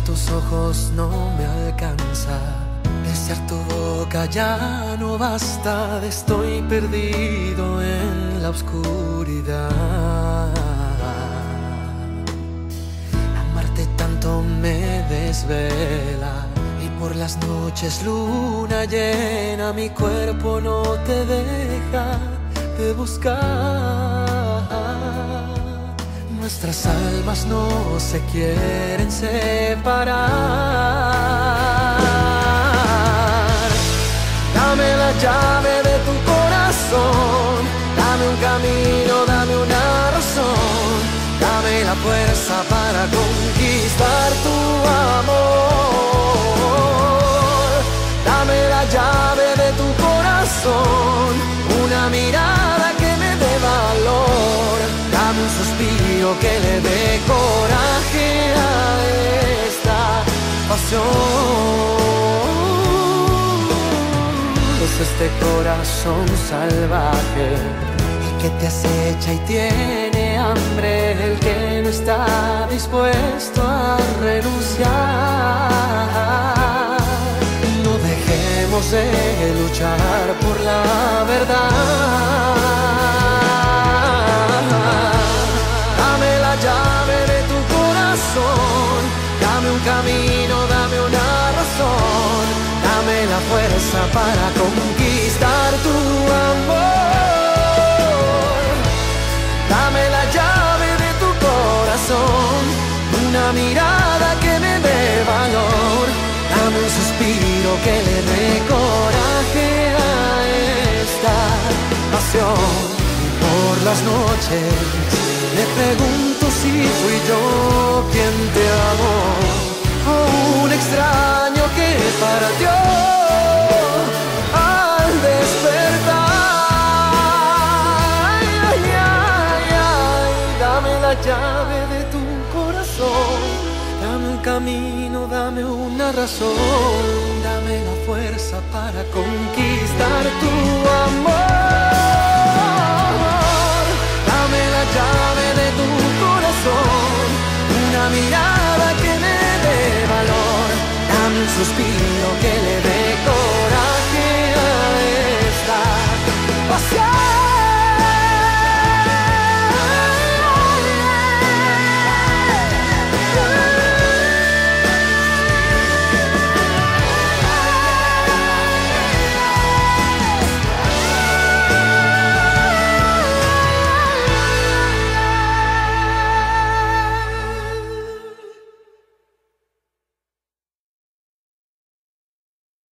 tus ojos no me alcanza. Desear tu boca ya no basta. Estoy perdido en la oscuridad. Amarte tanto me desvela. Y por las noches luna llena mi cuerpo no te deja de buscar. Nuestras almas no se quieren separar. Dame la llave de tu corazón, dame un camino, dame una razón, dame la fuerza para conquistar tu amor. Que le dé coraje a esta pasión. Es este corazón salvaje el que te acecha y tiene hambre, el que no está dispuesto a renunciar. No dejemos de luchar por la verdad. La fuerza para conquistar tu amor. Dame la llave de tu corazón, una mirada que me dé valor, dame un suspiro que le dé coraje a esta pasión. Por las noches me pregunto si fui yo quien te amó o un extraño que partió al la llave de tu corazón, dame un camino, dame una razón, dame la fuerza para conquistar tu amor. Dame la llave de tu corazón, una mirada que me dé valor, dame un suspiro